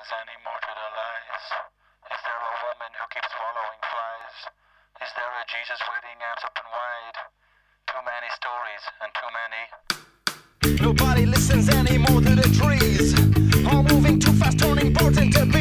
listens anymore to the lies? Is there a woman who keeps swallowing flies? Is there a Jesus waiting arms open wide? Too many stories and too many. Nobody listens anymore to the trees. All moving too fast, turning birds into bees.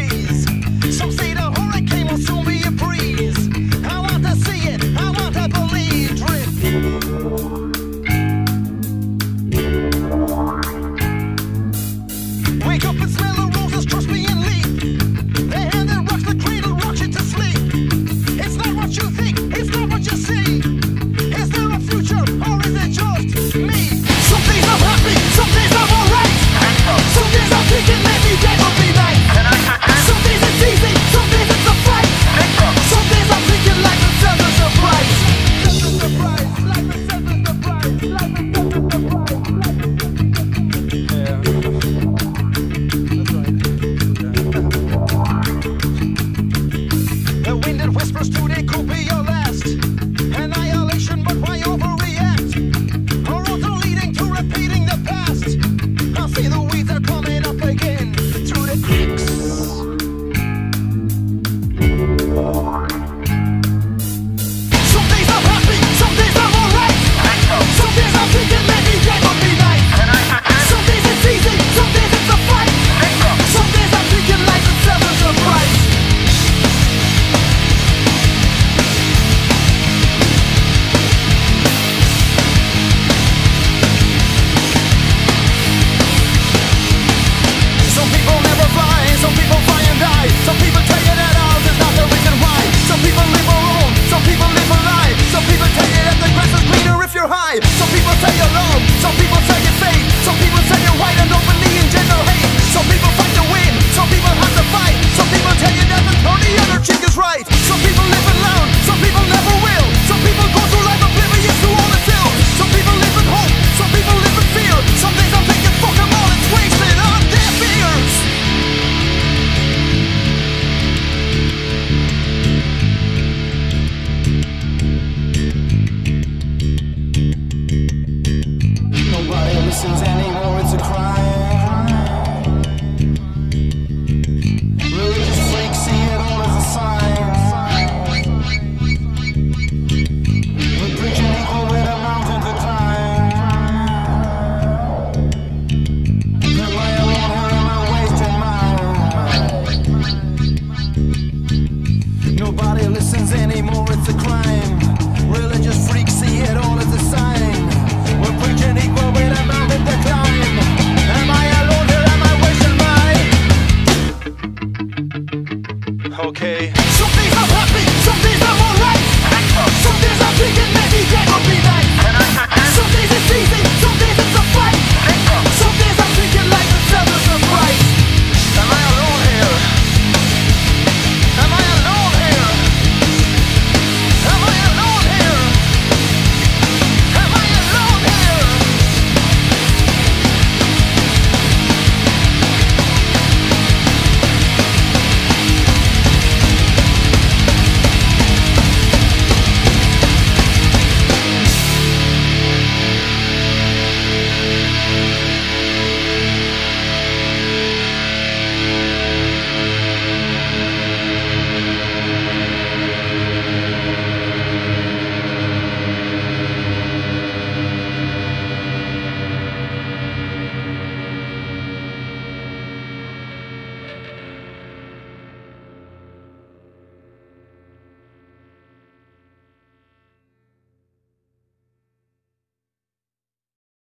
okay.